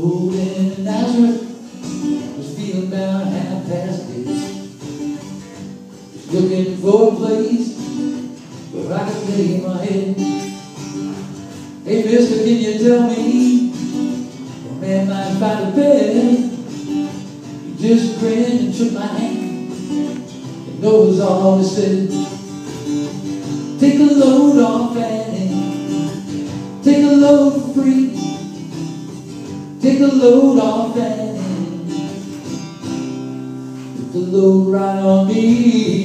Old in Nazareth was feeling about half past eight. Looking for a place where I could lay my head. Hey, mister, can you tell me a man might find a bed? He just grinned and shook my hand. And that was all he said. Take a load off Annie. Take a load free. Take a load off Annie. Put the load right on me.